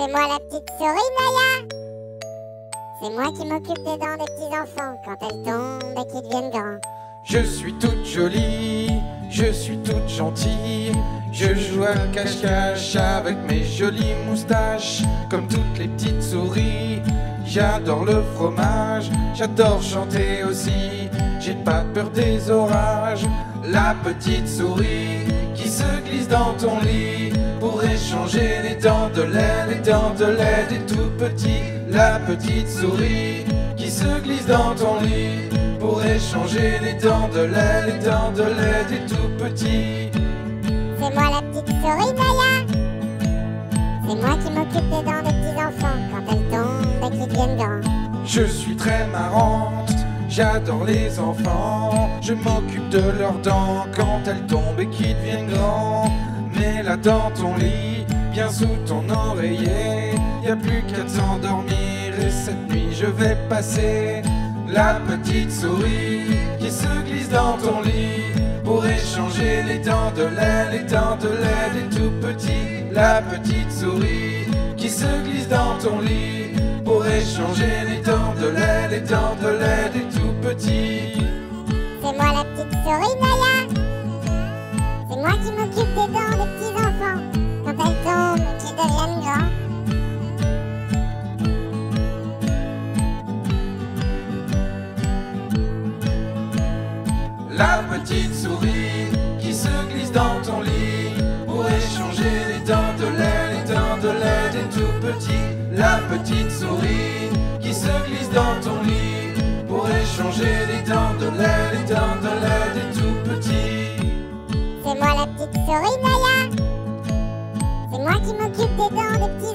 C'est moi la petite souris, Naya C'est moi qui m'occupe des dents des petits enfants quand elles tombent et qu'ils deviennent grands. Je suis toute jolie, je suis toute gentille. Je joue à cache-cache avec mes jolies moustaches, comme toutes les petites souris. J'adore le fromage, j'adore chanter aussi. J'ai pas peur des orages. La petite souris qui se glisse dans ton lit pour échanger les dents de lait, les dents de lait des tout petits. La petite souris qui se glisse dans ton lit pour échanger les dents de lait, les dents de lait des tout petits. C'est moi la petite souris, C'est moi qui m'occupe des dents des Je suis très marrante, j'adore les enfants. Je m'occupe de leurs dents quand elles tombent et qu'ils deviennent grands. Mets-la dans ton lit, bien sous ton oreiller. Y a plus qu'à s'endormir et cette nuit je vais passer la petite souris qui se glisse dans ton lit pour échanger les dents de lait, les dents de lait des tout petits. La petite souris de lait, les dents de lait des tout petits. C'est moi la petite souris, Naya C'est moi qui m'occupe des dents des petits enfants quand elles tombent et qu'ils deviennent grands. La petite souris qui se glisse dans ton lit pour échanger les dents de lait, les dents de lait des tout petits. La petite souris tout. C'est moi la petite souris, Naya C'est moi qui m'occupe des dents des petits